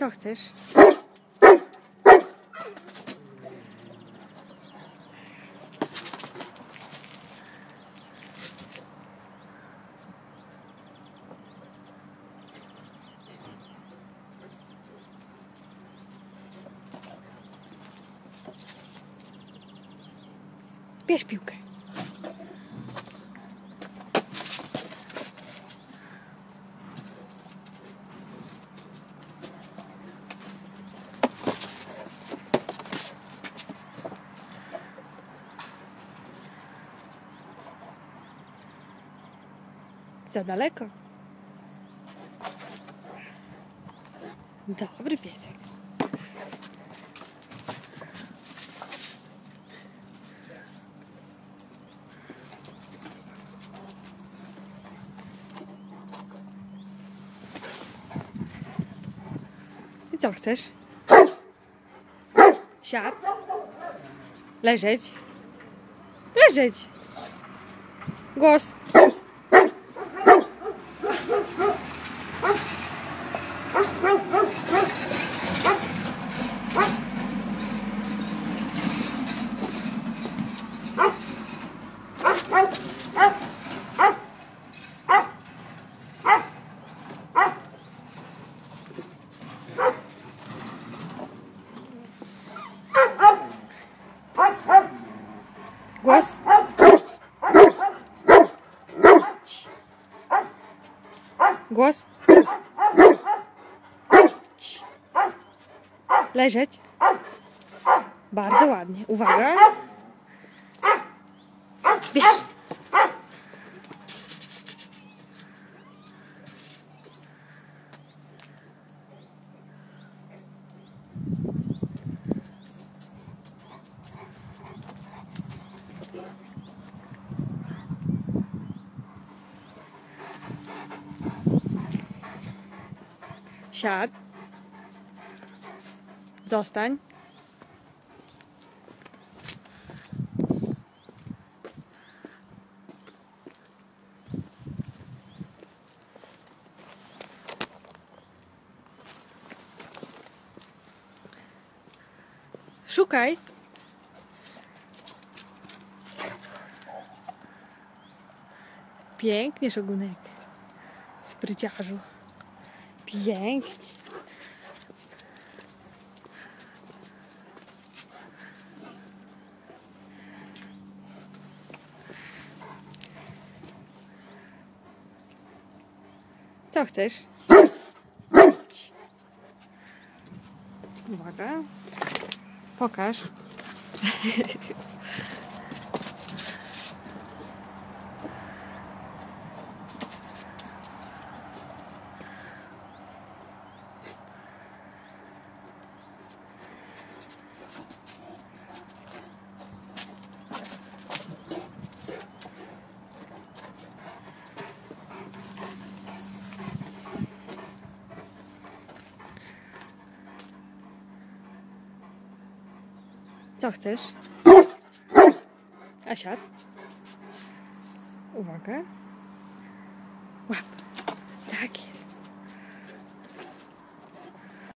Co chcesz? Za daleko. Dobry piesek. I co chcesz? Siad. Leżeć. Leżeć. Głos. Głos. Leżeć. Bardzo ładnie. Uwaga. Bierz. Siad. Zostań. Szukaj. Pięknie, szogunek. Spryciarzu. Pięknie. Co chcesz? Uwaga. Pokaż. Co chcesz? Asia. Uwaga. Łap. Takie.